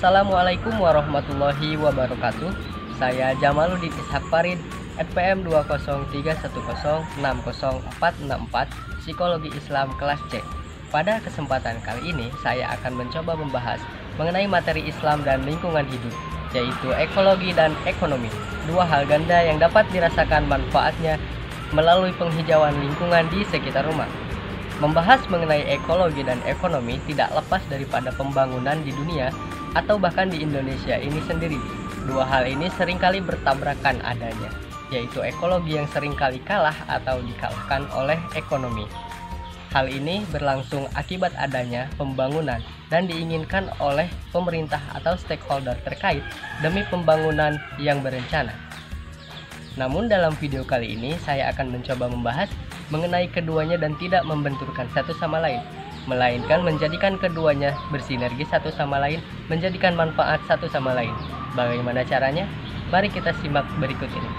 Assalamualaikum warahmatullahi wabarakatuh. Saya Jamaluddin Ishak Farid, NPM 20310604464, Psikologi Islam kelas C. Pada kesempatan kali ini, saya akan mencoba membahas mengenai materi Islam dan lingkungan hidup, yaitu ekologi dan ekonomi. Dua hal ganda yang dapat dirasakan manfaatnya melalui penghijauan lingkungan di sekitar rumah. Membahas mengenai ekologi dan ekonomi tidak lepas daripada pembangunan di dunia atau bahkan di Indonesia ini sendiri. Dua hal ini sering kali bertabrakan adanya, yaitu ekologi yang sering kali kalah atau dikalahkan oleh ekonomi. Hal ini berlangsung akibat adanya pembangunan dan diinginkan oleh pemerintah atau stakeholder terkait demi pembangunan yang berencana. Namun dalam video kali ini saya akan mencoba membahas mengenai keduanya dan tidak membenturkan satu sama lain, melainkan menjadikan keduanya bersinergi satu sama lain, menjadikan manfaat satu sama lain. Bagaimana caranya? Mari kita simak berikut ini.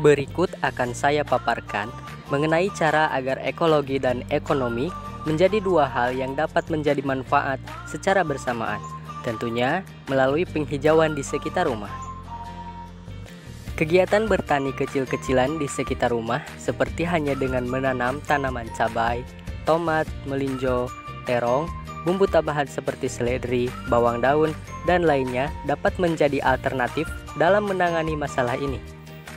Berikut akan saya paparkan mengenai cara agar ekologi dan ekonomi menjadi dua hal yang dapat menjadi manfaat secara bersamaan, tentunya melalui penghijauan di sekitar rumah. Kegiatan bertani kecil-kecilan di sekitar rumah seperti hanya dengan menanam tanaman cabai, tomat, melinjo, terong, bumbu tambahan seperti seledri, bawang daun, dan lainnya dapat menjadi alternatif dalam menangani masalah ini.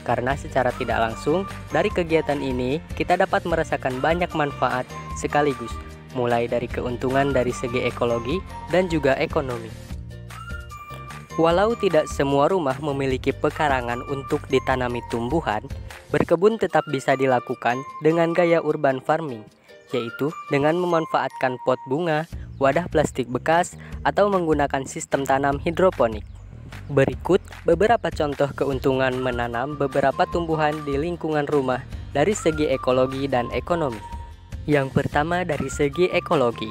Karena secara tidak langsung, dari kegiatan ini kita dapat merasakan banyak manfaat sekaligus, mulai dari keuntungan dari segi ekologi dan juga ekonomi. Walau tidak semua rumah memiliki pekarangan untuk ditanami tumbuhan, berkebun tetap bisa dilakukan dengan gaya urban farming, yaitu dengan memanfaatkan pot bunga, wadah plastik bekas, atau menggunakan sistem tanam hidroponik. Berikut beberapa contoh keuntungan menanam beberapa tumbuhan di lingkungan rumah dari segi ekologi dan ekonomi. Yang pertama dari segi ekologi,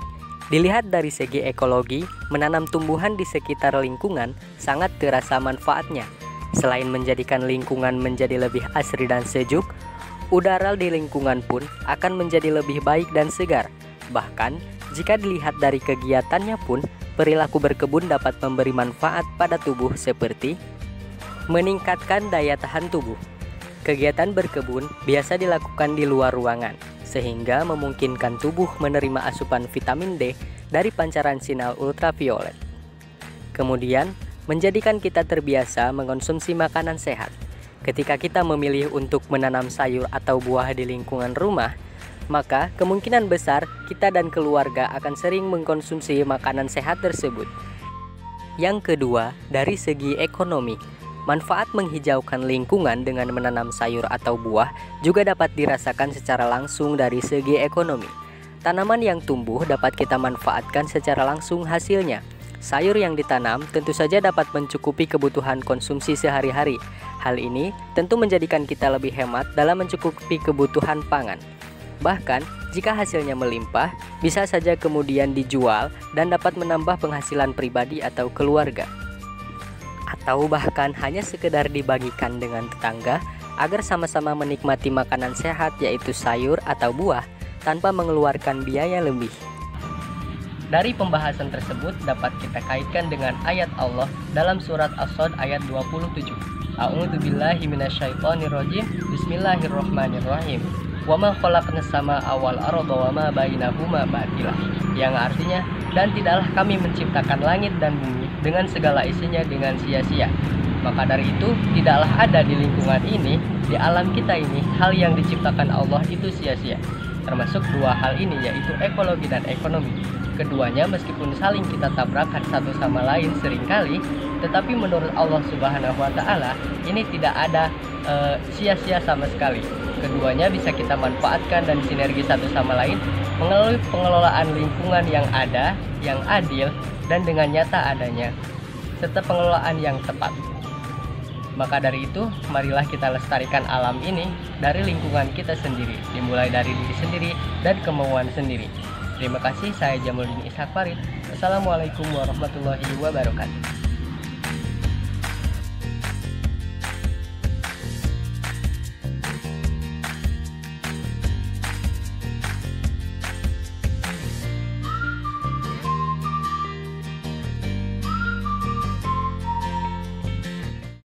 Dilihat dari segi ekologi, menanam tumbuhan di sekitar lingkungan sangat terasa manfaatnya. Selain menjadikan lingkungan menjadi lebih asri dan sejuk, udara di lingkungan pun akan menjadi lebih baik dan segar. Bahkan, jika dilihat dari kegiatannya pun, perilaku berkebun dapat memberi manfaat pada tubuh seperti meningkatkan daya tahan tubuh. Kegiatan berkebun biasa dilakukan di luar ruangan, sehingga memungkinkan tubuh menerima asupan vitamin D dari pancaran sinar ultraviolet. Kemudian, menjadikan kita terbiasa mengonsumsi makanan sehat. Ketika kita memilih untuk menanam sayur atau buah di lingkungan rumah, maka kemungkinan besar kita dan keluarga akan sering mengkonsumsi makanan sehat tersebut. Yang kedua, dari segi ekonomi, Manfaat menghijaukan lingkungan dengan menanam sayur atau buah juga dapat dirasakan secara langsung dari segi ekonomi. Tanaman yang tumbuh dapat kita manfaatkan secara langsung hasilnya. Sayur yang ditanam tentu saja dapat mencukupi kebutuhan konsumsi sehari-hari. Hal ini tentu menjadikan kita lebih hemat dalam mencukupi kebutuhan pangan. Bahkan, jika hasilnya melimpah, bisa saja kemudian dijual dan dapat menambah penghasilan pribadi atau keluarga atau bahkan hanya sekedar dibagikan dengan tetangga agar sama-sama menikmati makanan sehat yaitu sayur atau buah tanpa mengeluarkan biaya lebih. Dari pembahasan tersebut dapat kita kaitkan dengan ayat Allah dalam surat As-Sad ayat 27. A'udzubillahi minasyaitonirrajim. Bismillahirrahmanirrahim. Wa ma khalaqnas sama awal arda wa ma bainahuma batila. Yang artinya dan tidaklah kami menciptakan langit dan bumi dengan segala isinya dengan sia-sia. Maka dari itu, tidaklah ada di lingkungan ini, di alam kita ini, hal yang diciptakan Allah itu sia-sia. Termasuk dua hal ini yaitu ekologi dan ekonomi. Keduanya meskipun saling kita tabrakan satu sama lain sering kali, tetapi menurut Allah Subhanahu wa taala ini tidak ada eh, sia-sia sama sekali. Keduanya bisa kita manfaatkan dan sinergi satu sama lain melalui pengelolaan lingkungan yang ada, yang adil, dan dengan nyata adanya, serta pengelolaan yang tepat. Maka dari itu, marilah kita lestarikan alam ini dari lingkungan kita sendiri, dimulai dari diri sendiri dan kemauan sendiri. Terima kasih, saya Jamuddin Ishak Farid. Assalamualaikum warahmatullahi wabarakatuh.